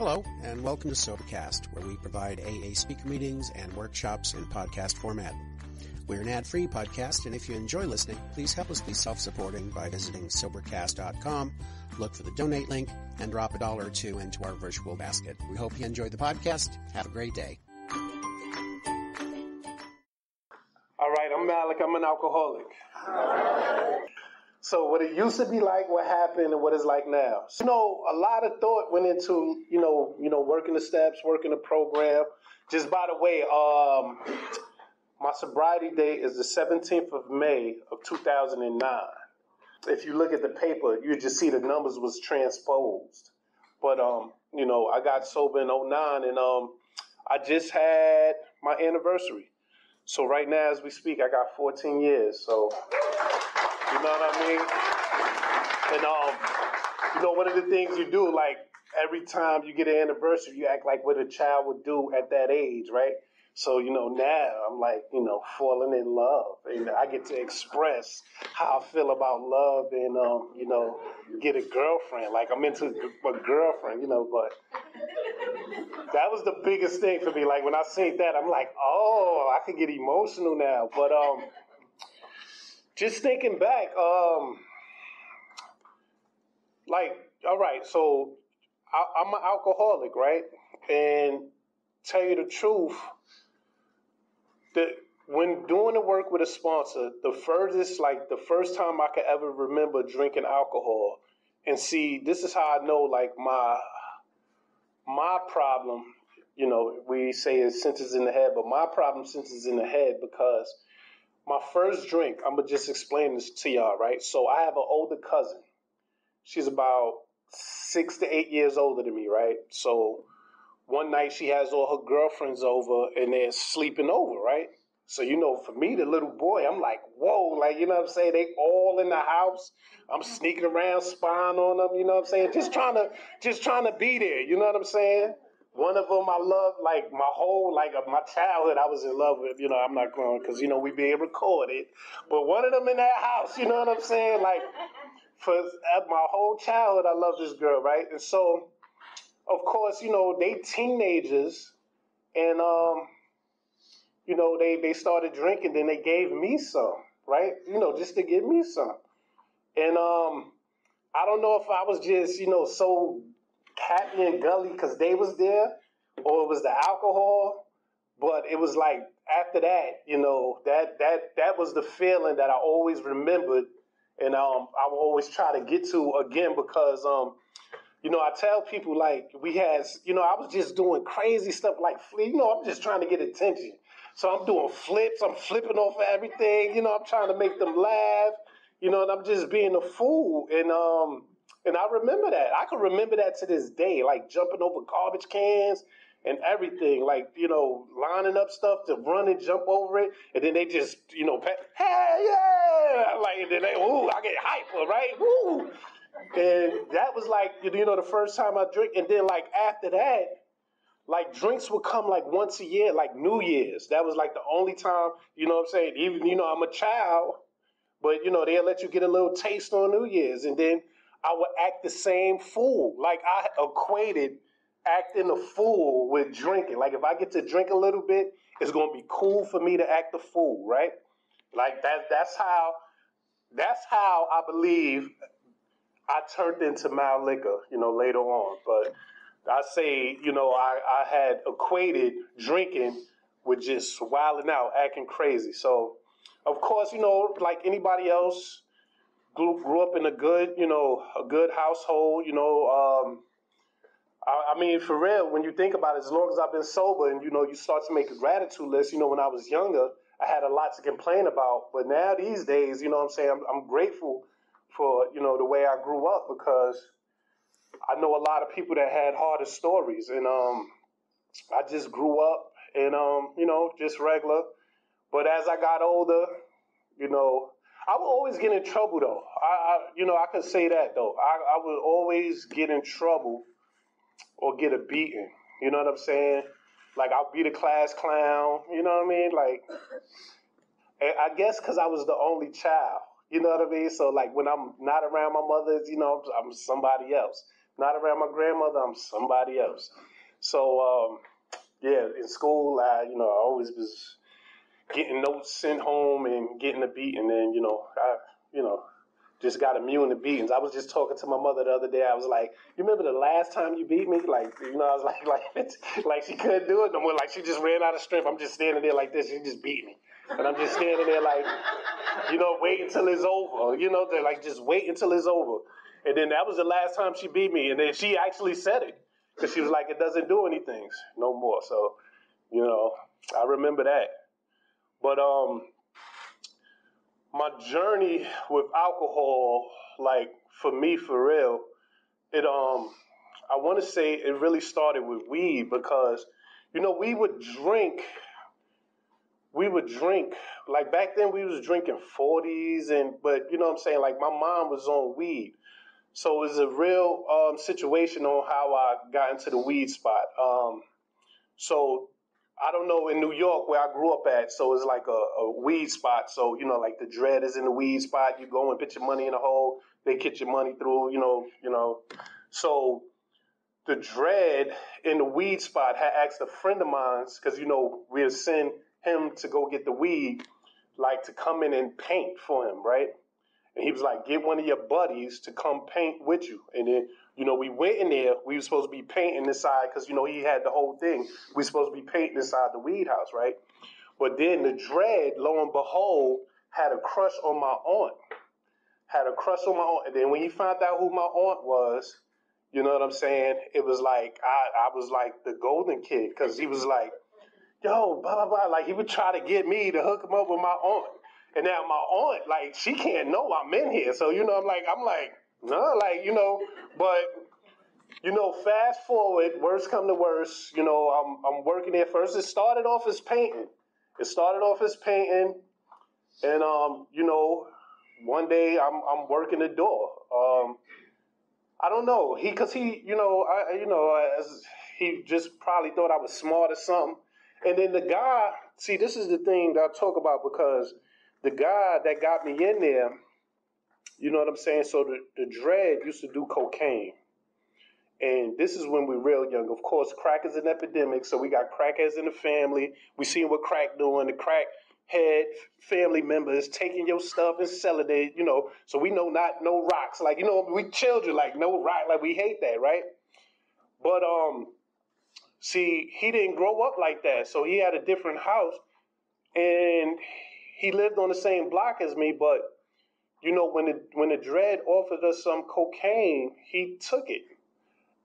Hello, and welcome to Sobercast, where we provide AA speaker meetings and workshops in podcast format. We're an ad-free podcast, and if you enjoy listening, please help us be self-supporting by visiting Sobercast.com, look for the donate link, and drop a dollar or two into our virtual basket. We hope you enjoy the podcast. Have a great day. All right, I'm Malik. I'm an alcoholic. So what it used to be like, what happened, and what it's like now. So, you know, a lot of thought went into, you know, you know, working the steps, working the program. Just by the way, um, my sobriety date is the 17th of May of 2009. If you look at the paper, you just see the numbers was transposed. But um, you know, I got sober in 09 and um, I just had my anniversary. So right now, as we speak, I got 14 years. So you know what I mean? And um, you know, one of the things you do, like every time you get an anniversary, you act like what a child would do at that age, right? So, you know, now I'm like, you know, falling in love. And I get to express how I feel about love and, um, you know, get a girlfriend. Like I'm into a girlfriend, you know, but that was the biggest thing for me. Like when I say that, I'm like, oh, I can get emotional now. But um, just thinking back, um, like, all right, so I, I'm an alcoholic, right? And tell you the truth, that when doing the work with a sponsor, the furthest, like the first time I could ever remember drinking alcohol, and see, this is how I know, like my my problem. You know, we say is senses in the head, but my problem senses in the head because my first drink. I'm gonna just explain this to y'all, right? So I have an older cousin. She's about six to eight years older than me, right? So one night she has all her girlfriends over and they're sleeping over, right? So, you know, for me, the little boy, I'm like, whoa, like, you know what I'm saying? They all in the house. I'm sneaking around, spying on them, you know what I'm saying? Just trying to, just trying to be there, you know what I'm saying? One of them I love, like my whole, like of my childhood, I was in love with, you know, I'm not going because, you know, we being recorded. But one of them in that house, you know what I'm saying? Like, for my whole childhood, I love this girl, right? And so, of course, you know, they teenagers and um, you know, they they started drinking, then they gave me some, right? You know, just to give me some. And um I don't know if I was just, you know, so happy and gully because they was there, or it was the alcohol. But it was like after that, you know, that that that was the feeling that I always remembered, and um, I will always try to get to again because um, you know, I tell people like we had, you know, I was just doing crazy stuff like, flip. you know, I'm just trying to get attention. So I'm doing flips, I'm flipping off everything, you know, I'm trying to make them laugh, you know, and I'm just being a fool. And um, and I remember that. I can remember that to this day, like jumping over garbage cans and everything, like you know, lining up stuff to run and jump over it, and then they just, you know, hey yeah, like and then they, ooh, I get hyper, right? Woo. And that was like, you know, the first time I drink. And then, like, after that, like, drinks would come like once a year, like New Year's. That was like the only time, you know what I'm saying? Even, you know, I'm a child, but, you know, they'll let you get a little taste on New Year's. And then I would act the same fool. Like, I equated acting a fool with drinking. Like, if I get to drink a little bit, it's to be cool for me to act a fool, right? Like, that, that's how. That's how I believe I turned into Mal Liquor, you know, later on. But I say, you know, I, I had equated drinking with just wilding out, acting crazy. So, of course, you know, like anybody else, grew, grew up in a good, you know, a good household. You know, um, I, mean, for real, when you think about it, as long as I've been sober, and you know, you start to make a gratitude list. You know, when I was younger, I had a lot to complain about, but now these days, you know, what I'm saying I'm, I'm grateful for you know the way I grew up because I know a lot of people that had harder stories, and um, I just grew up and um, you know just regular. But as I got older, you know, I would always get in trouble though. I, I you know I can say that though. I, I would always get in trouble or get a beating. You know what I'm saying? Like I'll be the class clown. You know what I mean? Like, I guess because I was the only child. You know what I mean? So like when I'm not around my mother, you know, I'm, I'm somebody else. not around my grandmother, I'm somebody else. So um, yeah, in school, I you know I always was getting notes sent home and getting a beat, and then you know I you know just got immune to beatings. I was just talking to my mother the other day. I was like, "You remember the last time you beat me?" Like, you know, I was like, like, like she couldn't do it no more. Like she just ran out of strength. I'm just standing there like this. She just beat me, and I'm just standing there like, you know, wait until it's over. You know, they're like, just wait until it's over. And then that was the last time she beat me, and then she actually said it because she was like, "It doesn't do anything no more." So, you know, I remember that. But um, my journey with alcohol, like for me, for real, it um, I want to say it really started with weed because, you know, we would drink. We would drink like back then. We was drinking forties and, but you know what I'm saying. Like my mom was on weed, so it's a real um, situation on how I got into the weed spot. Um, so I don't know in New York where I grew up at, so it's like a, a, weed spot. So you know, like the dread is in the weed spot. You go and put your money in a hole. They get your money through. You know, you know. So the dread in the weed spot had asked a friend of mine because you know we'll send him to go get the weed, like to come in and paint for him, right? And he was like, get one of your buddies to come paint with you. And then, you know, we went in there. We were supposed to be painting inside because, you know, he had the whole thing. We were supposed to be painting inside the weed house, right? But then the dread, lo and behold, had a crush on my aunt. Had a crush on my aunt. And then when he found out who my aunt was, you know what I'm saying? It was like, I, I was like the golden kid because he was like, yo, blah, blah, blah. Like he would try to get me to hook him up with my aunt. And now my aunt, like, she can't know I'm in here. So, you know, I'm like, I'm like, no, like, you know, but, you know, fast forward, worst come to worst, you know, I'm, I'm working there first. It started off as painting. It started off as painting. And, um, you know, one day I'm, I'm working the door. Um, I don't know. He, cause he, you know, I, you know, as he just probably thought I was smart or something. And then the guy, see, this is the thing that I talk about because the guy that got me in there, you know what I'm saying? So the, the dread used to do cocaine. And this is when we're real young. Of course, crack is an epidemic, so we got crackheads in the family. We see what crack doing. The crack head family members taking your stuff and selling it, you know. So we know not no rocks. Like, you know, we children like no rock, like we hate that, right? But um see, he didn't grow up like that. So he had a different house and he lived on the same block as me, but you know, when the when the dread offered us some cocaine, he took it.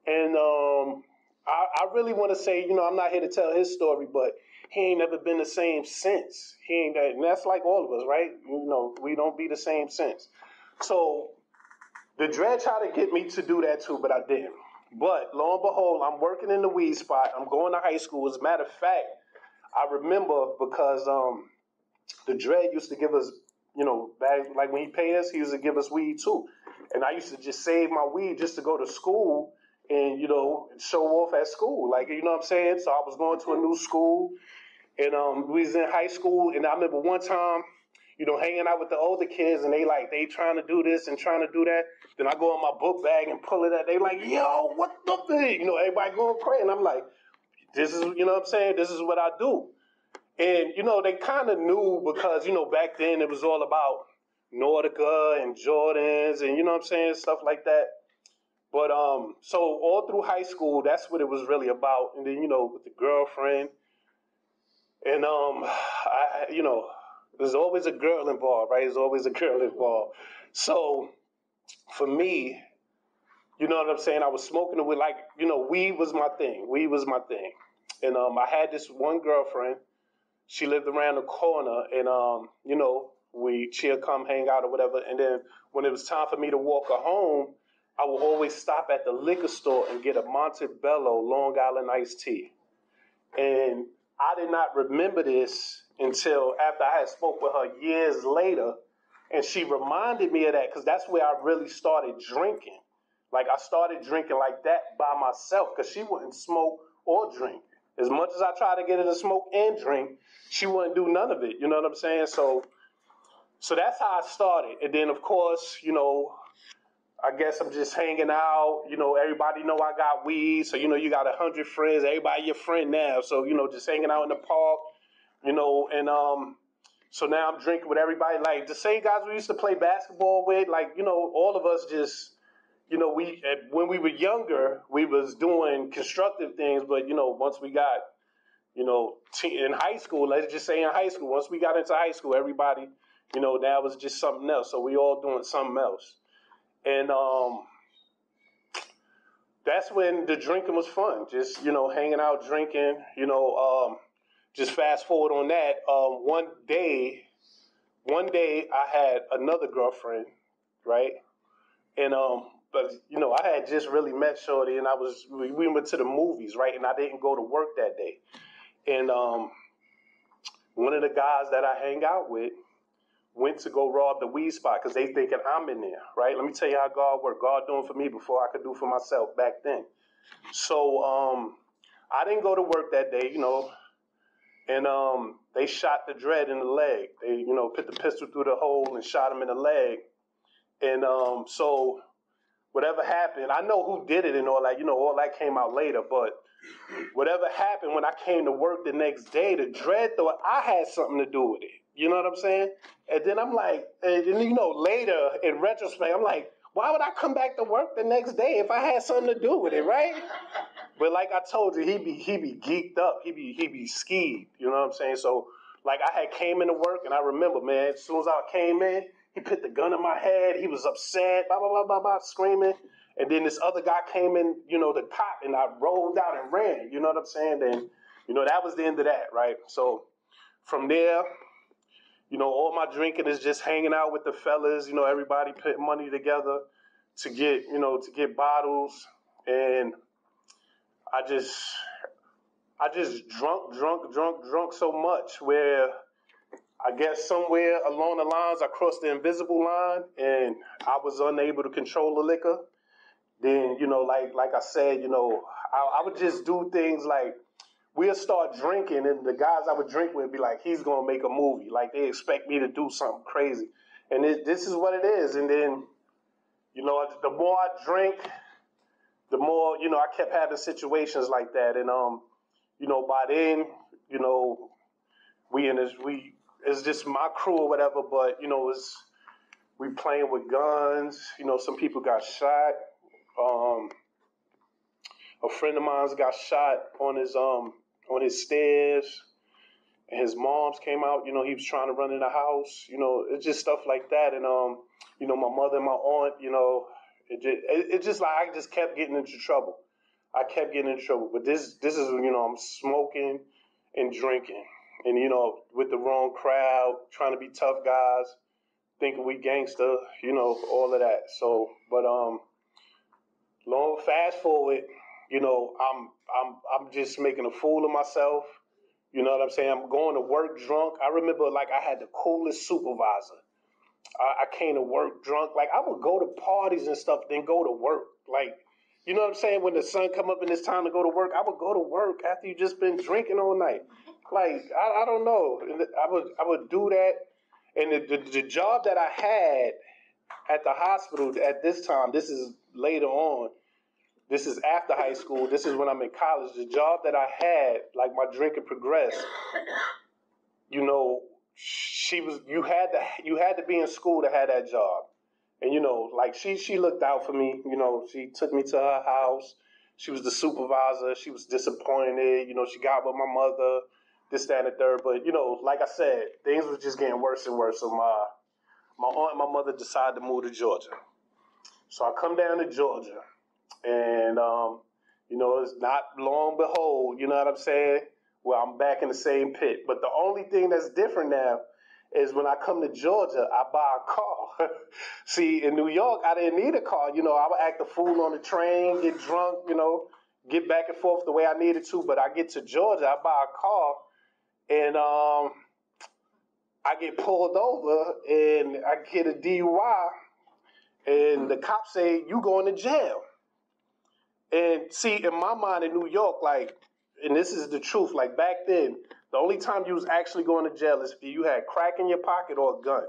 And um, I, I really want to say, you know, I'm not here to tell his story, but he ain't never been the same since. He ain't that, and that's like all of us, right? You know, we don't be the same since. So the dread tried to get me to do that too, but I didn't. But lo and behold, I'm working in the weed spot. I'm going to high school. As a matter of fact, I remember because um, the dread used to give us, you know, like when he paid us, he used to give us weed too. And I used to just save my weed just to go to school and, you know, show off at school. Like, you know what I'm saying? So I was going to a new school and um, we was in high school. And I remember one time, you know, hanging out with the older kids and they like, they trying to do this and trying to do that. Then I go in my book bag and pull it out. They like, yo, what the thing? You know, everybody going crazy. And I'm like, this is, you know what I'm saying? This is what I do. And, you know, they kind of knew because, you know, back then it was all about Nautica and Jordans and, you know what I'm saying, stuff like that. But um, so all through high school, that's what it was really about. And then, you know, with the girlfriend. And, um, I, you know, there's always a girl involved, right? There's always a girl involved. So for me, you know what I'm saying? I was smoking it with like, you know, weed was my thing. Weed was my thing. And um, I had this one girlfriend she lived around the corner, and um, you know, we she'd come hang out or whatever. And then when it was time for me to walk her home, I would always stop at the liquor store and get a Montebello Long Island iced tea. And I did not remember this until after I had spoke with her years later, and she reminded me of that because that's where I really started drinking. Like I started drinking like that by myself because she wouldn't smoke or drink. As much as I tried to get her to smoke and drink, she wouldn't do none of it. You know what I'm saying? So, so that's how I started. And then, of course, you know, I guess I'm just hanging out. You know, everybody know I got weed, so you know you got a hundred friends. Everybody your friend now, so you know just hanging out in the park. You know, and um, so now I'm drinking with everybody. Like the same guys we used to play basketball with. Like you know, all of us just. You know, we when we were younger, we was doing constructive things, but you know, once we got you know, in high school, let's just say in high school, once we got into high school, everybody, you know, that was just something else. So we all doing something else. And um, that's when the drinking was fun. Just, you know, hanging out, drinking, you know, um, just fast forward on that. Um, one day, one day I had another girlfriend, right? And um, but you know, I had just really met Shorty, and I was we went to the movies, right? And I didn't go to work that day. And um, one of the guys that I hang out with went to go rob the weed spot because they thinking I'm in there, right? Let me tell you how God worked. God doing for me before I could do for myself back then. So um, I didn't go to work that day, you know, and um, they shot the dread in the leg. They, you know, put the pistol through the hole and shot him in the leg. And um, so whatever happened, I know who did it and all that. You know, all that came out later, but whatever happened when I came to work the next day, the dread thought I had something to do with it. You know what I'm saying? And then I'm like, and you know, later in retrospect, I'm like, why would I come back to work the next day if I had something to do with it, right? But like I told you, he be he be geeked up. He be he be skied. You know what I'm saying? So like I had came into work and I remember, man, as soon as I came in, he put the gun in my head. He was upset, blah blah blah blah blah, screaming. And then this other guy came in, you know, the cop, and I rolled out and ran. You know what I'm saying? And you know that was the end of that, right? So from there, you know, all my drinking is just hanging out with the fellas. You know, everybody putting money together to get, you know, to get bottles, and I just, I just drunk, drunk, drunk, drunk so much where I guess somewhere along the lines I crossed the invisible line and I was unable to control the liquor then you know, like like I said, you know, I, I would just do things like we'll start drinking, and the guys I would drink with be like, he's gonna make a movie. Like they expect me to do something crazy, and it, this is what it is. And then, you know, the more I drink, the more you know, I kept having situations like that, and um, you know, by then, you know, we in this we it's just my crew or whatever, but you know, it's we playing with guns. You know, some people got shot. Um, a friend of mine's got shot on his um on his stairs, and his mom's came out. You know, he was trying to run in the house. You know, it's just stuff like that. And um, you know, my mother and my aunt. You know, it just it, it just like I just kept getting into trouble. I kept getting into trouble. But this this is you know I'm smoking and drinking, and you know with the wrong crowd, trying to be tough guys, thinking we gangster. You know all of that. So, but um long fast forward, you know, I'm I'm I'm just making a fool of myself. You know what I'm saying? I'm going to work drunk. I remember like I had the coolest supervisor. I, I came to work drunk. Like I would go to parties and stuff, then go to work. Like, you know what I'm saying? When the sun come up and it's time to go to work, I would go to work after you just been drinking all night. Like I, I don't know. I would I would do that. And the, the, the job that I had at the hospital at this time, this is later on, this is after high school, this is when I'm in college. The job that I had, like my drinking progressed, you know, she was you had to you had to be in school to have that job. And you know, like she she looked out for me, you know, she took me to her house. She was the supervisor. She was disappointed. You know, she got with my mother, this, that, and the third. But, you know, like I said, things were just getting worse and worse. So my my aunt and my mother decided to move to Georgia. So I come down to Georgia, and um, you know, it's not long behold, you know what I'm saying? Well, I'm back in the same pit. But the only thing that's different now is when I come to Georgia, I buy a car. See, in New York, I didn't need a car. You know, I would act a fool on the train, get drunk, you know, get back and forth the way I needed to. But I get to Georgia, I buy a car, and um, I get pulled over and I get a DUI, and the cops say, You going to jail. And see, in my mind in New York, like, and this is the truth, like back then, the only time you was actually going to jail is if you had crack in your pocket or a gun.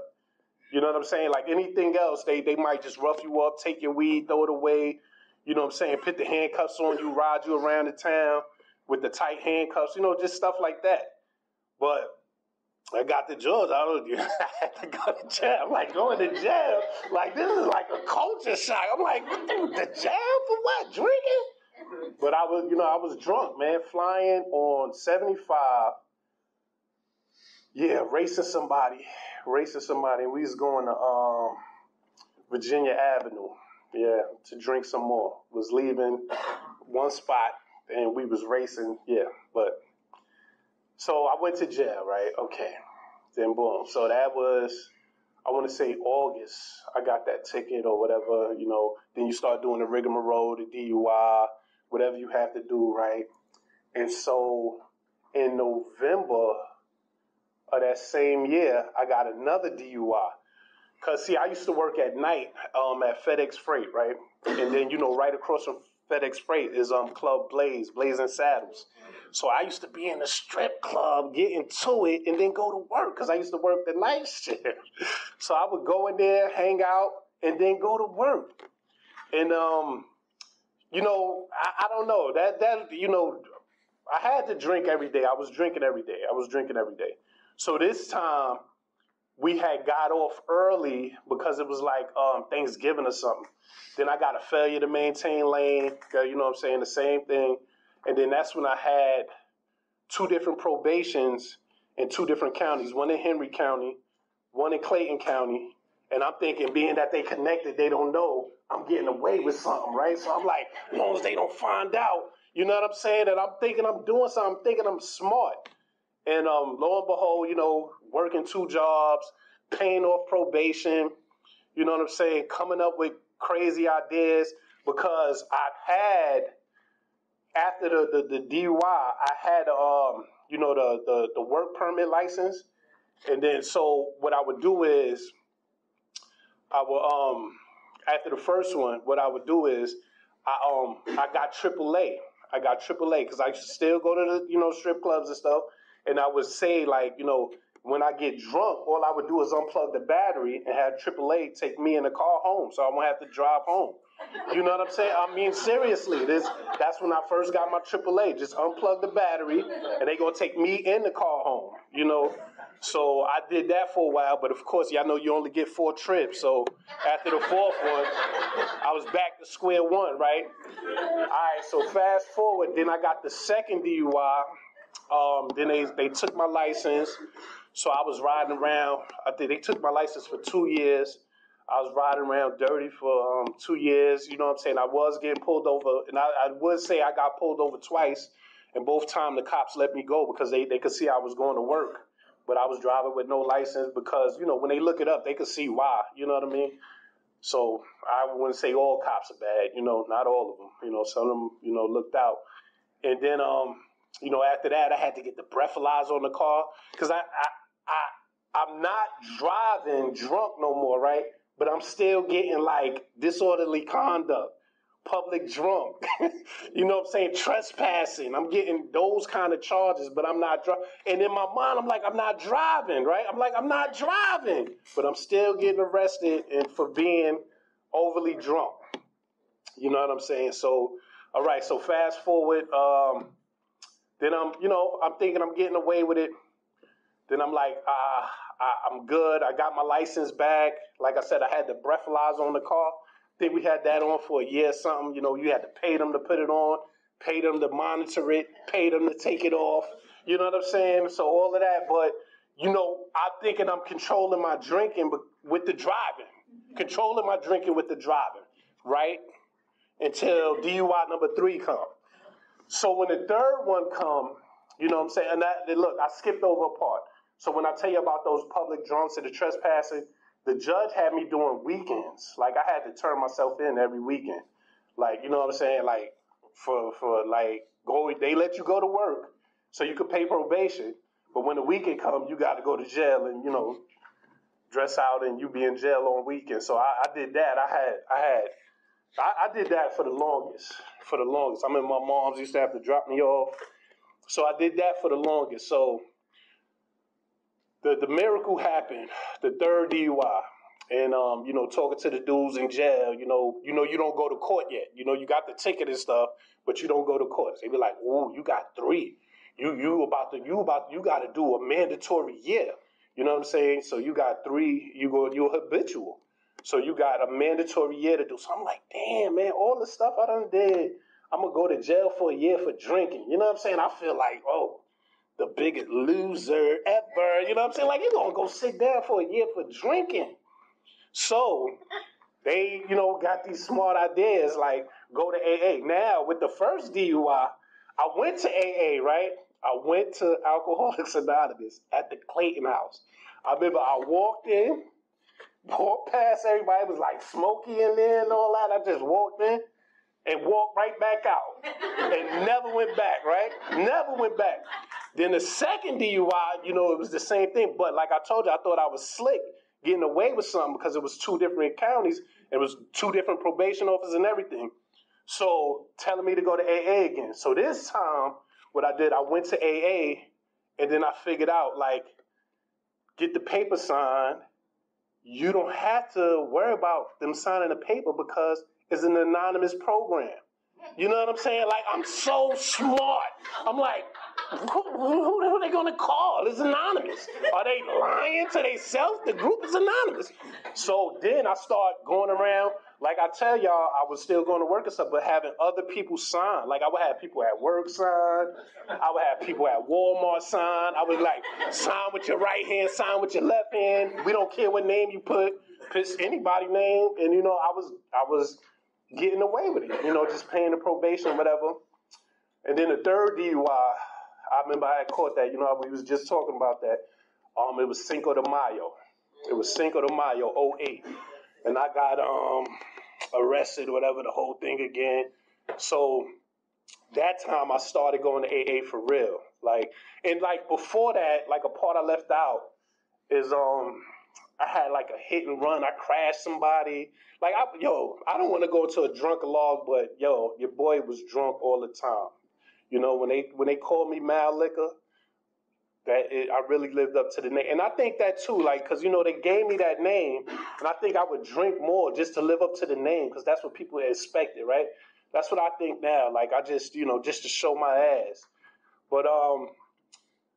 You know what I'm saying? Like anything else, they they might just rough you up, take your weed, throw it away. You know what I'm saying? Put the handcuffs on you, ride you around the town with the tight handcuffs. You know, just stuff like that. But I got the judge. I, don't, I had to go to jail. I'm like going to jail. Like this is like a culture shock. I'm like, what the, jail for what? Drinking? But I was, you know, I was drunk, man, flying on 75. Yeah, racing somebody, racing somebody. We was going to um, Virginia Avenue. Yeah, to drink some more. Was leaving one spot and we was racing. Yeah, but so I went to jail, right? Okay. Then boom. So that was, I want to say August. I got that ticket or whatever, you know. Then you start doing the rigmarole, the DUI, whatever you have to do, right? And so in November of that same year, I got another DUI. Cause see, I used to work at night um, at FedEx Freight, right? And then you know, right across from FedEx Freight is um Club Blaze, Blazing Saddles. So I used to be in the strip club, getting to it, and then go to work because I used to work the night shift. So I would go in there, hang out, and then go to work. And um, you know, I, I don't know that that you know, I had to drink every day. I was drinking every day. I was drinking every day. So this time we had got off early because it was like um, Thanksgiving or something. Then I got a failure to maintain lane. You know what I'm saying? The same thing. And then that's when I had two different probations in two different counties, one in Henry County, one in Clayton County. And I'm thinking, being that they connected, they don't know I'm getting away with something, right? So I'm like, as long as they don't find out, you know what I'm saying? That I'm thinking I'm doing something, I'm thinking I'm smart. And um, lo and behold, you know, working two jobs, paying off probation, you know what I'm saying? Coming up with crazy ideas because I've had after the, the, the DUI, I had um, you know, the, the the work permit license, and then so what I would do is, I would um, after the first one, what I would do is, I um, I got AAA. I got AAA because I still go to the you know strip clubs and stuff, and I would say like you know when I get drunk, all I would do is unplug the battery and have AAA take me in the car home, so I won't have to drive home. You know what I'm saying? I mean, seriously, this that's when I first got my AAA. Just unplug the battery, and they gonna take me in the car home. You know, so I did that for a while. But of course, y'all know you only get four trips. So after the fourth one, I was back to square one, right? All right. So fast forward, then I got the second DUI. Um, then they they took my license. So I was riding around. I think they took my license for two years. I was riding around dirty for um, two years. You know what I'm saying? I was getting pulled over, and I, I would say I got pulled over twice, and both time the cops let me go because they, they could see I was going to work, but I was driving with no license because you know when they look it up, they could see why. You know what I mean? So I wouldn't say all cops are bad. You know, not all of them. You know, some of them you know looked out, and then um you know after that I had to get the breathalyzer on the car because I I. I I'm not driving drunk no more, right? but I'm still getting like disorderly conduct, public drunk, you know what I'm saying, trespassing. I'm getting those kind of charges, but I'm not driving. And in my mind, I'm like, I'm not driving, right? I'm like, I'm not driving, but I'm still getting arrested and for being overly drunk. You know what I'm saying? So, all right. So fast forward. Um, then I'm, you know, I'm thinking I'm getting away with it. Then I'm like, ah. I, am good. I got my license back. Like I said, I had the breathalyzer on the car. I think we had that on for a year or something. You know, you had to pay them to put it on, pay them to monitor it, pay them to take it off. You know what I'm saying? So all of that. But, you know, I'm thinking I'm controlling my drinking with the driving, controlling my drinking with the driving, right? Until DUI number three come. So when the third one come, you know what I'm saying? And that, look, I skipped over a part. So when I tell you about those public drunks and the trespassing, the judge had me doing weekends. Like I had to turn myself in every weekend. Like, you know what I'm saying? Like for for like go they let you go to work so you could pay probation. But when the weekend comes, you gotta go to jail and, you know, dress out and you be in jail on weekends. So I, I did that. I had I had I, I did that for the longest. For the longest. I mean my mom's used to have to drop me off. So I did that for the longest. So the, the miracle happened, the third DUI. and um, you know, talking to the dudes in jail. You know, you know, you don't go to court yet. You know, you got the ticket and stuff, but you don't go to court. They be like, "Ooh, you got three. You you about to you about you got to do a mandatory year." You know what I'm saying? So you got three. You go. You're habitual. So you got a mandatory year to do. So I'm like, damn, man, all the stuff I done did, I'm gonna go to jail for a year for drinking. You know what I'm saying? I feel like, oh, the biggest loser ever. You know what I'm saying? Like you're gonna go sit down for a year for drinking. So they, you know, got these smart ideas like go to AA. Now with the first DUI, I went to AA, right? I went to Alcoholics Anonymous at the Clayton House. I remember I walked in, walked past everybody, it was like smoky in there and all that. I just walked in and walked right back out and never went back, right? Never went back. Then the second DUI, you know, it was the same thing. But like I told you, I thought I was slick getting away with something because it was two different counties. It was two different probation officers and everything. So telling me to go to AA again. So this time, what I did, I went to AA and then I figured out like, get the paper signed. You don't have to worry about them signing the paper because it's an anonymous program. You know what I'm saying? Like, I'm so smart. I'm like, who, who, who are they going to call? It's anonymous. Are they lying to themselves? The group is anonymous. So then I start going around. Like I tell y'all, I was still going to work and stuff, but having other people sign. Like I would have people at work sign. I would have people at Walmart sign. I was like, sign with your right hand, sign with your left hand. We don't care what name you put. Piss anybody name. And you know, I was I was getting away with it. You know, just paying the probation, whatever. And then the third DUI, I remember I had caught that. You know, we was just talking about that. Um, it was Cinco de Mayo. It was Cinco de Mayo, 08. And I got um arrested, whatever, the whole thing again. So that time I started going to AA for real. Like, and like before that, like a part I left out is um I had like a hit and run. I crashed somebody. Like, I, yo, I don't want to go to a drunken log, but yo, your boy was drunk all the time. You know, when they when they called me Mal Liquor, that it, I really lived up to the name. And I think that too, like, because you know they gave me that name, and I think I would drink more just to live up to the name, because that's what people expected, right? That's what I think now. Like, I just, you know, just to show my ass. But um,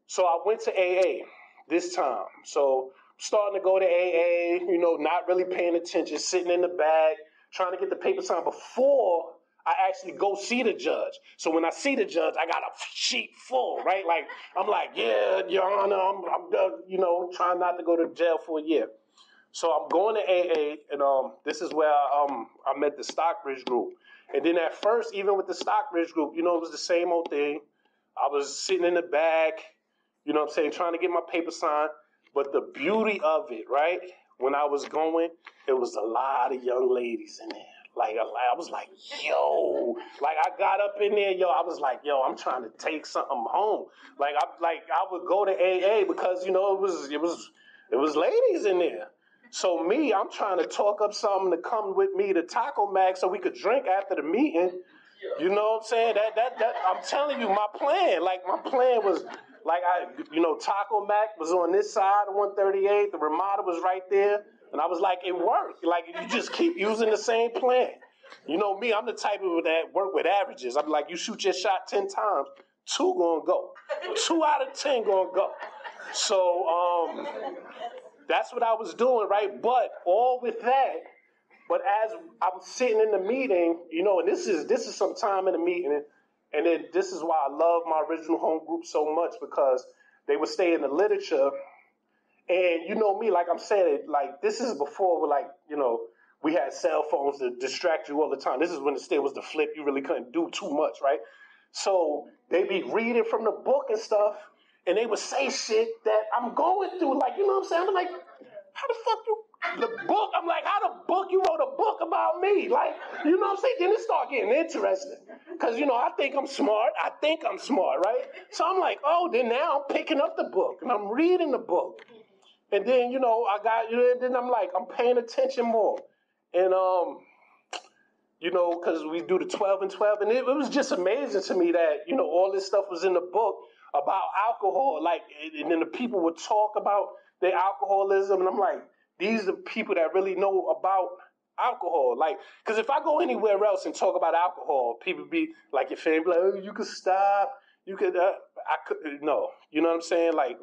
so I went to AA this time. So starting to go to AA, you know, not really paying attention, sitting in the back, trying to get the paper signed before I actually go see the judge. So when I see the judge, I got a sheet full, right? Like I'm like, yeah, Your Honor, I'm, I'm done, you know, trying not to go to jail for a year. So I'm going to AA, and um, this is where um, I met the Stockbridge group. And then at first, even with the Stockbridge group, you know, it was the same old thing. I was sitting in the back, you know what I'm saying, trying to get my paper signed. But the beauty of it, right? When I was going, it was a lot of young ladies in there. Like I was like, yo, like I got up in there, yo. I was like, yo, I'm trying to take something home. Like I like I would go to AA because you know it was it was it was ladies in there. So me, I'm trying to talk up something to come with me to Taco Mac so we could drink after the meeting. You know what I'm saying? That that that I'm telling you, my plan. Like my plan was like I, you know, Taco Mac was on this side of 138. The Ramada was right there. And I was like, it worked. Like you just keep using the same plan. You know me, I'm the type of that work with averages. I'm like, you shoot your shot ten times, two gonna go. Two out of ten gonna go. So um, that's what I was doing, right? But all with that, but as I was sitting in the meeting, you know, and this is this is some time in the meeting, and then this is why I love my original home group so much because they would stay in the literature and you know me, like I'm saying, like this is before, like you know, we had cell phones to distract you all the time. This is when the state was the flip; you really couldn't do too much, right? So they be reading from the book and stuff, and they would say shit that I'm going through. Like you know what I'm saying? I'm like, how the fuck you? The book, I'm like, how the book? You wrote a book about me, like, you know what I'm saying? Then it start getting interesting, cause you know I think I'm smart. I think I'm smart, right? So I'm like, oh, then now I'm picking up the book and I'm reading the book, and then, you know, I got, you know, then I'm like, I'm paying attention more. And, um, you know, because we do the 12 and 12. And it, it, was just amazing to me that, you know, all this stuff was in the book about alcohol. Like, and then the people would talk about their alcoholism. And I'm like, these are people that really know about alcohol. Like, because if I go anywhere else and talk about alcohol, people be like, your family, like, oh, you could stop. You could, uh, I could, no. You know what I'm saying? Like,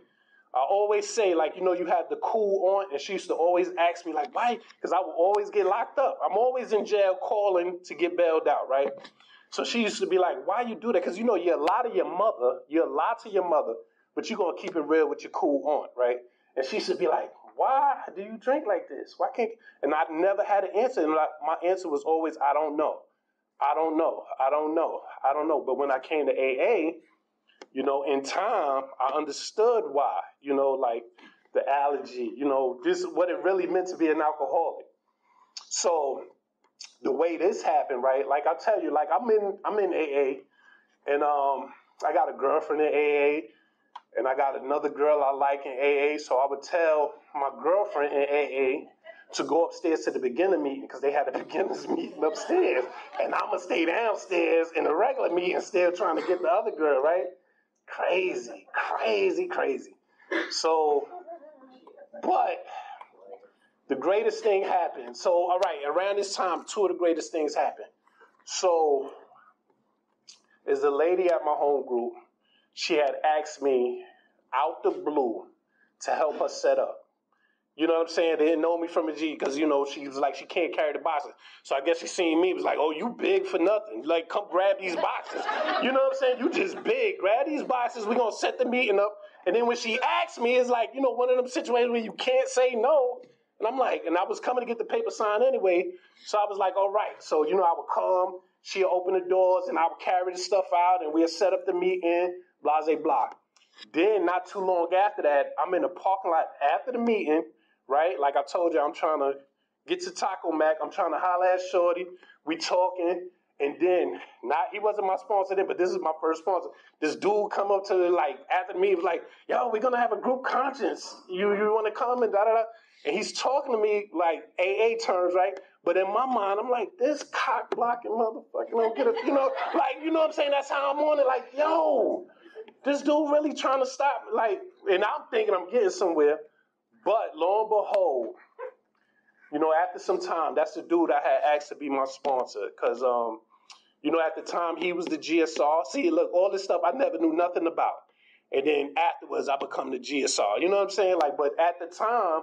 I always say, like, you know, you had the cool aunt, and she used to always ask me, like, why? Because I would always get locked up. I'm always in jail calling to get bailed out, right? So she used to be like, why you do that? Because, you know, you're a lot of your mother, you're a lot to your mother, but you're going to keep it real with your cool aunt, right? And she used to be like, why do you drink like this? Why can't? And I never had an answer. And like, my answer was always, I don't know. I don't know. I don't know. I don't know. But when I came to AA, you know, in time, I understood why. You know, like the allergy. You know, this what it really meant to be an alcoholic. So the way this happened, right? Like I tell you, like I'm in I'm in AA, and um, I got a girlfriend in AA and I got another girl I like in AA, so I would tell my girlfriend in AA to go upstairs to the beginner meeting because they had a beginners meeting upstairs, and I'm gonna stay downstairs in the regular meeting still trying to get the other girl right. Crazy, crazy, crazy. So, but the greatest thing happened. So, all right, around this time, two of the greatest things happened. So, is a lady at my home group she had asked me out the blue to help her set up. You know what I'm saying? They didn't know me from a G because, you know, she was like, she can't carry the boxes. So I guess she seen me, was like, oh, you big for nothing. Like, come grab these boxes. You know what I'm saying? You just big. Grab these boxes. We're going to set the meeting up. And then when she asked me, it's like, you know, one of them situations where you can't say no. And I'm like, and I was coming to get the paper signed anyway. So I was like, all right. So, you know, I would come, she'll open the doors, and I would carry the stuff out, and we'll set up the meeting blase blah. Then not too long after that, I'm in the parking lot after the meeting, right? Like I told you, I'm trying to get to Taco Mac. I'm trying to holler at Shorty. We talking. And then, not he wasn't my sponsor then, but this is my first sponsor. This dude come up to like after me, was like, "Yo, we're gonna have a group conscience. You you want to come and da da da." And he's talking to me like AA terms, right? But in my mind, I'm like, this cock blocking motherfucker don't get a, you know, like you know what I'm saying? That's how I'm on it. Like, yo, this dude really trying to stop, like, and I'm thinking I'm getting somewhere. But lo and behold, you know, after some time, that's the dude I had asked to be my sponsor. Because, um, you know, at the time, he was the GSR. See, look, all this stuff I never knew nothing about. And then afterwards, I become the GSR. You know what I'm saying? Like, but at the time,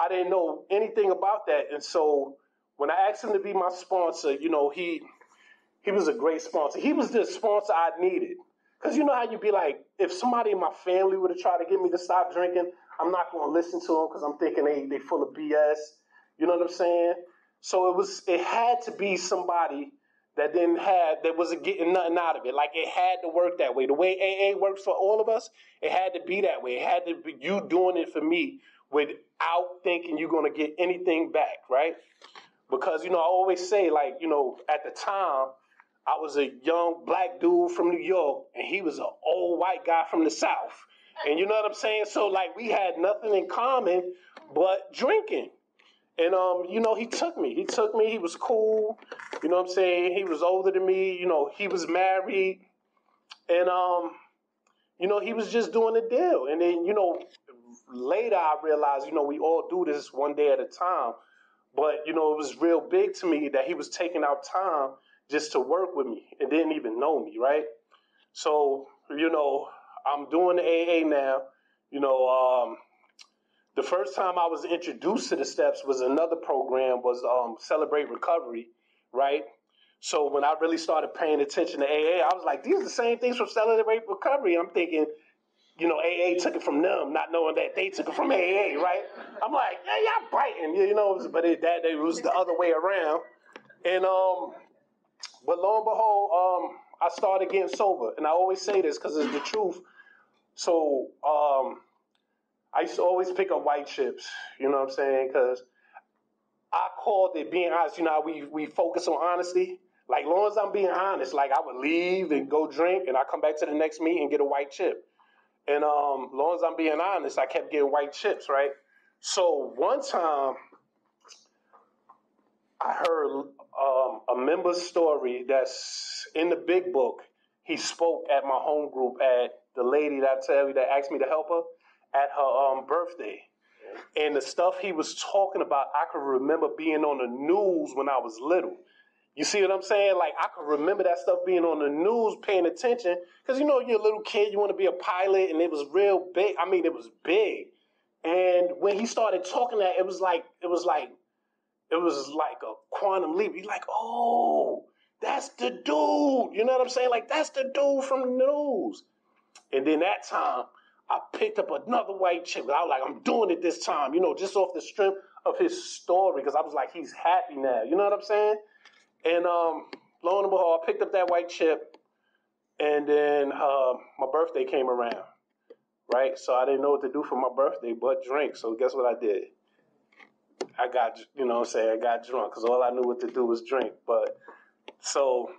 I didn't know anything about that. And so when I asked him to be my sponsor, you know, he he was a great sponsor. He was the sponsor I needed. Because you know how you'd be like, if somebody in my family would have tried to get me to stop drinking, I'm not going to listen to them because I'm thinking they they full of BS. You know what I'm saying? So it was it had to be somebody that didn't have that wasn't getting nothing out of it. Like it had to work that way. The way AA works for all of us, it had to be that way. It had to be you doing it for me without thinking you're going to get anything back, right? Because you know I always say like you know at the time I was a young black dude from New York, and he was an old white guy from the South. And you know what I'm saying? So like we had nothing in common but drinking. And um, you know, he took me. He took me. He was cool. You know what I'm saying? He was older than me. You know, he was married. And um, you know, he was just doing the deal. And then, you know, later I realized, you know, we all do this one day at a time. But, you know, it was real big to me that he was taking out time just to work with me and didn't even know me, right? So, you know, I'm doing AA now. You know, um, the first time I was introduced to the steps was another program was um, Celebrate Recovery, right? So when I really started paying attention to AA, I was like, these are the same things from Celebrate Recovery. I'm thinking, you know, AA took it from them, not knowing that they took it from AA, right? I'm like, yeah, y'all biting, you know, but it, that it was the other way around. And um, but lo and behold, um, I started getting sober, and I always say this because it's the truth. So um, I used to always pick up white chips. You know what I'm saying? Because I called it being honest. You know we we focus on honesty. Like long as I'm being honest, like I would leave and go drink, and I come back to the next meet and get a white chip. And um, long as I'm being honest, I kept getting white chips, right? So one time, I heard um, a member's story that's in the big book. He spoke at my home group at the lady that I tell you that asked me to help her at her um, birthday. And the stuff he was talking about, I could remember being on the news when I was little. You see what I'm saying? Like I could remember that stuff being on the news, paying attention, because you know you're a little kid, you want to be a pilot, and it was real big. I mean, it was big. And when he started talking that, it was like it was like it was like a quantum leap. You're like, oh, that's the dude. You know what I'm saying? Like that's the dude from the news. And then that time, I picked up another white chip. I was like, I'm doing it this time. You know, just off the strength of his story, because I was like, he's happy now. You know what I'm saying? And um, lo and behold, I picked up that white chip, and then uh, my birthday came around, right? So I didn't know what to do for my birthday but drink. So guess what I did? I got, you know what I'm saying, I got drunk because all I knew what to do was drink. But so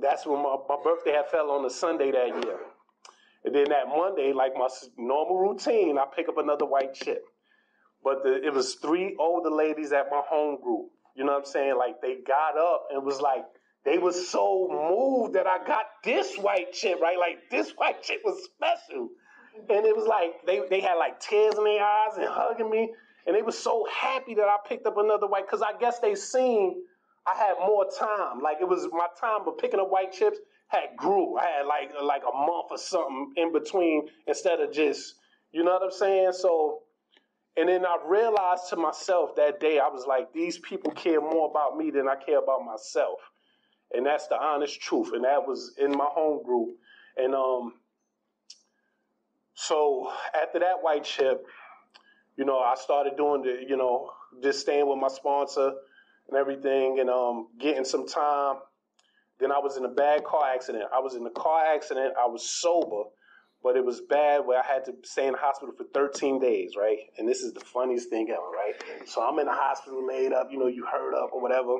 that's when my, my birthday had fell on a Sunday that year. And then that Monday, like my normal routine, I pick up another white chip. But the, it was three older ladies at my home group. You know what I'm saying? Like they got up and was like, they was so moved that I got this white chip, right? Like this white chip was special. And it was like they, they had like tears in their eyes and hugging me. And they were so happy that I picked up another white because I guess they seen I had more time. Like it was my time of picking up white chips had grew. I had like like a month or something in between instead of just you know what I'm saying? So and then I realized to myself that day, I was like, these people care more about me than I care about myself. And that's the honest truth. And that was in my home group. And um, so after that white chip, you know, I started doing the, you know, just staying with my sponsor and everything and um, getting some time. Then I was in a bad car accident. I was in a car accident. I was sober but it was bad where I had to stay in the hospital for 13 days, right? And this is the funniest thing ever, right? So I'm in the hospital laid up, you know, you heard up or whatever.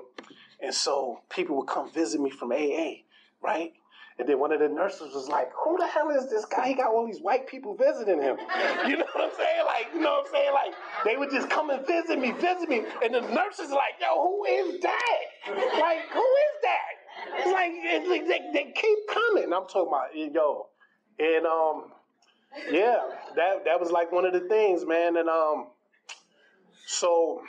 And so people would come visit me from AA, right? And then one of the nurses was like, Who the hell is this guy? He got all these white people visiting him. You know what I'm saying? Like, you know what I'm saying? Like, they would just come and visit me, visit me. And the nurses like, Yo, who is that? Like, who is that? It's like, it's like they, they keep coming. I'm talking about, yo, and um, yeah, that that was like one of the things, man. And um, so,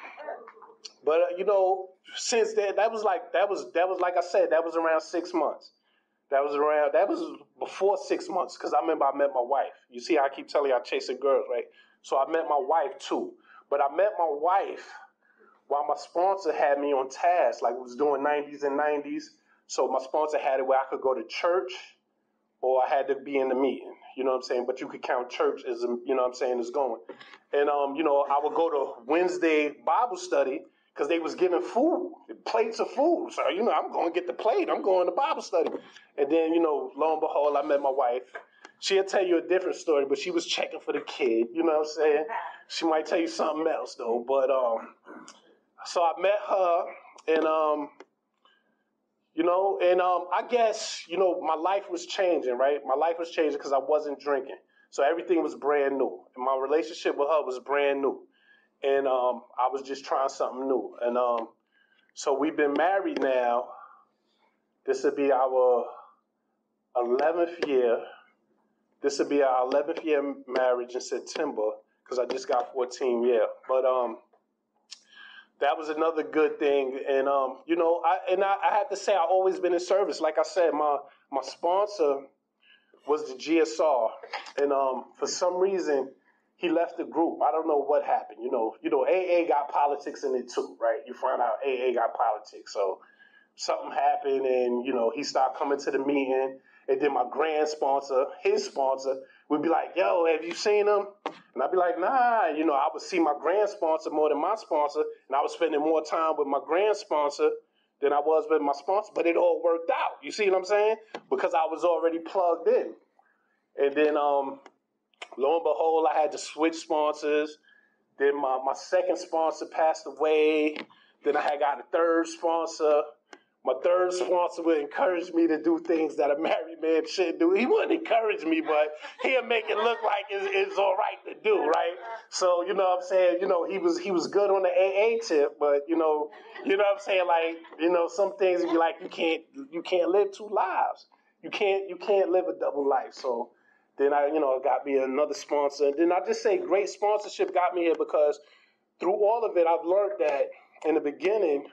but uh, you know, since then, that was like that was that was like I said, that was around six months. That was around that was before six months because I remember I met my wife. You see, I keep telling you I'm chasing girls, right? So I met my wife too. But I met my wife while my sponsor had me on task, like was doing 90s and 90s. So my sponsor had it where I could go to church or I had to be in the meeting. You know what I'm saying? But you could count church as you know what I'm saying is going. And um, you know, I would go to Wednesday Bible study because they was giving food, plates of food. So you know, I'm going to get the plate. I'm going to Bible study. And then you know, lo and behold, I met my wife. She'll tell you a different story, but she was checking for the kid. You know what I'm saying? She might tell you something else though. But um, so I met her, and um, you know, and um, I guess, you know, my life was changing, right? My life was changing because I wasn't drinking. So everything was brand new. And my relationship with her was brand new. And um, I was just trying something new. And um, so we've been married now. This will be our 11th year. This will be our 11th year marriage in September because I just got 14 year. But um, that was another good thing. And um, you know, I and I, I have to say I've always been in service. Like I said, my my sponsor was the GSR, and um, for some reason he left the group. I don't know what happened. You know, you know, AA got politics in it too, right? You find out AA got politics, so something happened, and you know, he stopped coming to the meeting. And then my grand sponsor, his sponsor, would be like, yo, have you seen him? And I'd be like, nah. You know, I would see my grand sponsor more than my sponsor, and I was spending more time with my grand sponsor than I was with my sponsor, but it all worked out. You see what I'm saying? Because I was already plugged in. And then, um, lo and behold, I had to switch sponsors. Then my, my second sponsor passed away. Then I had got a third sponsor. My third sponsor would encourage me to do things that a married man should do. He wouldn't encourage me, but he'll make it look like it's, it's all right to do, right? So, you know what I'm saying? You know, he was he was good on the AA tip, but you know, you know what I'm saying? Like, you know, some things you like you can't you can't live two lives. You can't you can't live a double life. So Then I, you know, got me another sponsor. And then I just say great sponsorship got me here because through all of it, I've learned that in the beginning,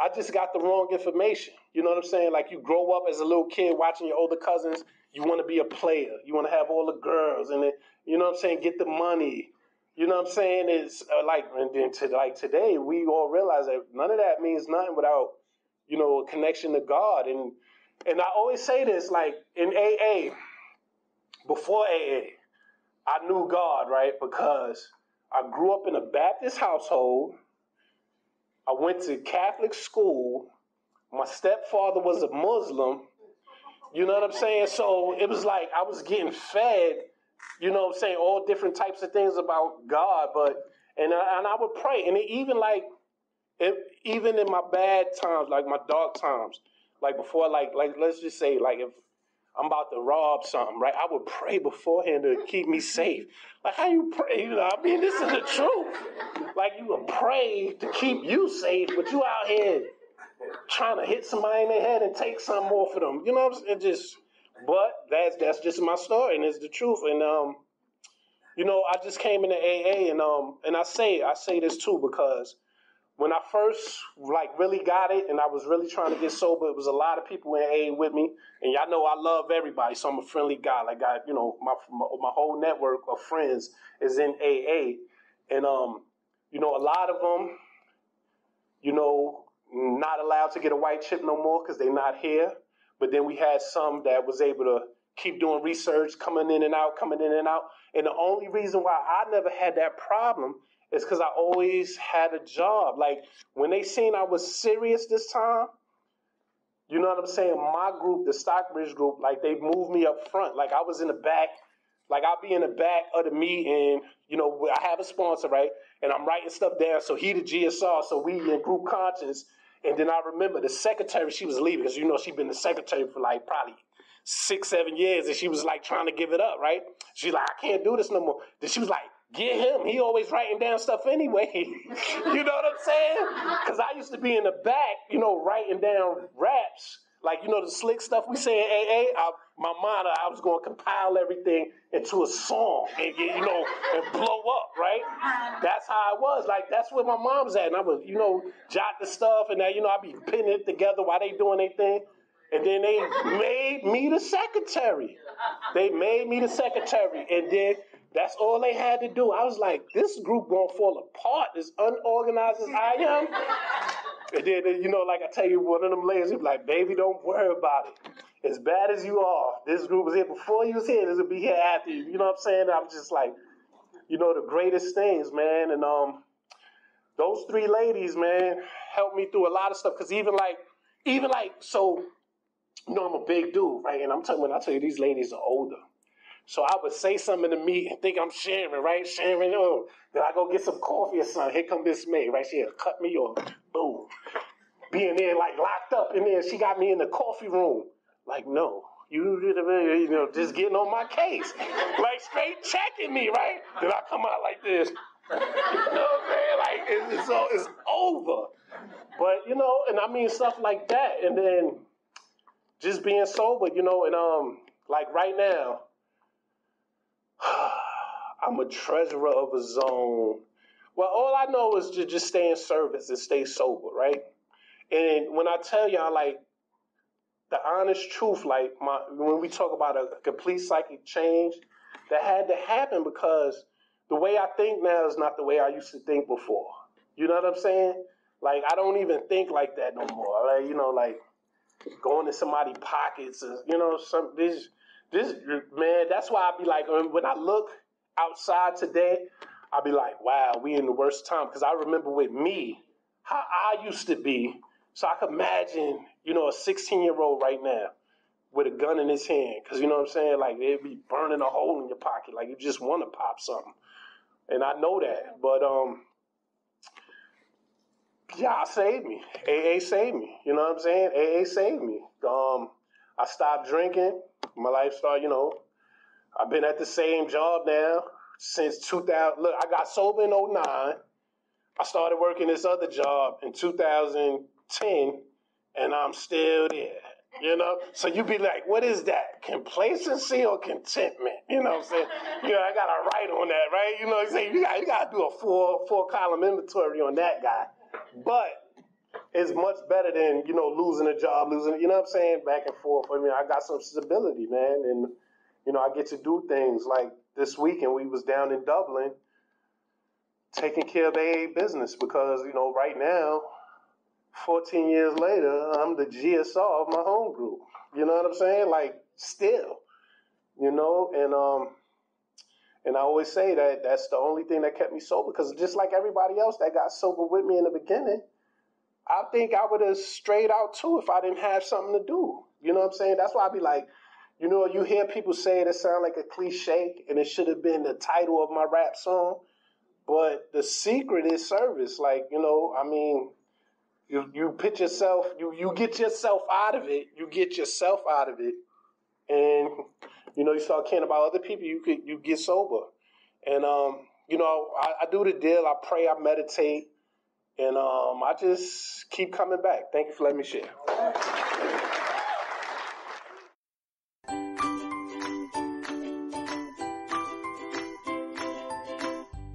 I just got the wrong information. You know what I'm saying? Like you grow up as a little kid watching your older cousins, you want to be a player. You want to have all the girls and then, you know what I'm saying, get the money. You know what I'm saying? It's uh, like and then to like today, we all realize that none of that means nothing without, you know, a connection to God. And and I always say this, like in AA, before AA, I knew God, right? Because I grew up in a Baptist household. I went to Catholic school. My stepfather was a Muslim. You know what I'm saying? So it was like I was getting fed, you know what I'm saying, all different types of things about God. But and I, and I would pray, and even like, it, even in my bad times, like my dark times, like before, like like let's just say, like if I'm about to rob something, right? I would pray beforehand to keep me safe. Like how you pray, you know? I mean, this is the truth. Like you would pray to keep you safe, but you out here trying to hit somebody in the head and take something off of them. You know what I'm saying? Just, but that's that's just my story, and it's the truth. And um, you know, I just came into AA, and um, and I say I say this too because when I first like really got it and I was really trying to get sober, it was a lot of people in AA with me. And y'all know I love everybody, so I'm a friendly guy. Like I, you know, my my, my whole network of friends is in AA, and um, you know, a lot of them, you know, not allowed to get a white chip no more because they're not here. But then we had some that was able to keep doing research, coming in and out, coming in and out. And the only reason why I never had that problem is because I always had a job. Like when they seen I was serious this time, you know what I'm saying? My group, the Stockbridge group, like they moved me up front. Like I was in the back, like I'll be in the back of the meeting. You know, I have a sponsor, right? And I'm writing stuff down. So he the GSR, so we in group conscience. And then I remember the secretary, she was leaving because you know she'd been the secretary for like probably six, seven years, and she was like trying to give it up, right? She's like, I can't do this no more. Then she was like, Get him. He always writing down stuff anyway. you know what I'm saying? Because I used to be in the back, you know, writing down raps. Like, you know, the slick stuff we say in AA. I, my mind, I was going to compile everything into a song and, you know, and blow up, right? That's how I was. Like, that's where my mom's at. And I was, you know, jot the stuff and that, you know, I'd be pinning it together while they doing their thing. And then they made me the secretary. They made me the secretary. And then that's all they had to do. I was like, this group gonna fall apart as unorganized as I am. And then, you know, like I tell you, one of them ladies, be like, baby, don't worry about it. As bad as you are, this group was here before you was here, this will be here after you. You know what I'm saying? I'm just like, you know, the greatest things, man. And um, those three ladies, man, helped me through a lot of stuff. Cause even like, even like, so, you know, I'm a big dude, right? And I'm telling when I tell you these ladies are older. So I would say something to me and think I'm sharing, right? Sharing, oh, then I go get some coffee or something. Here come this maid, right? She'll cut me off. Boom. Being there like locked up and then She got me in the coffee room. Like, no. You, you know, just getting on my case. like straight checking me, right? Then I come out like this. you know what I'm saying? Like, it's, it's, it's over. But, you know, and I mean stuff like that. And then just being sober, you know, and um, like right now, I'm a treasurer of a zone. Well, all I know is to just stay in service and stay sober, right? And when I tell y'all, like, the honest truth, like, my when we talk about a complete psychic change, that had to happen because the way I think now is not the way I used to think before. You know what I'm saying? Like, I don't even think like that no more. Like, you know, like going to somebody's pockets, or, you know, some this this man, that's why I be like, um, when I look outside today, I'll be like, wow, we in the worst time. Because I remember with me, how I used to be. So I could imagine, you know, a 16 year old right now with a gun in his hand. Because, you know what I'm saying? Like, it'd be burning a hole in your pocket. Like, you just want to pop something. And I know that. But, um, yeah, saved me. AA saved me. You know what I'm saying? AA saved me. Um, I stopped drinking. My life started, you know, I've been at the same job now since 2000. Look, I got sober in 09. I started working this other job in 2010, and I'm still there. You know, so you be like, what is that? Complacency or contentment? You know what I'm saying? You know, I gotta write on that, right? You know what I'm saying? You got you gotta do a four four column inventory on that guy. But it's much better than, you know, losing a job, losing you know what I'm saying, back and forth. I mean, I got some stability, man, and you know, I get to do things like this weekend we was down in Dublin taking care of AA business because, you know, right now 14 years later, I'm the GSR of my home group. You know what I'm saying? Like, still, you know, and um, and I always say that that's the only thing that kept me sober because just like everybody else that got sober with me in the beginning, I think I would have strayed out too if I didn't have something to do. You know what I'm saying? That's why I'd be like, you know, you hear people say it, it sound like a cliche, and it should have been the title of my rap song. But the secret is service. Like, you know, I mean, you you put yourself, you you get yourself out of it. You get yourself out of it, and you know you start caring about other people. You could you get sober, and um, you know I, I do the deal. I pray, I meditate, and um, I just keep coming back. Thank you for letting me share.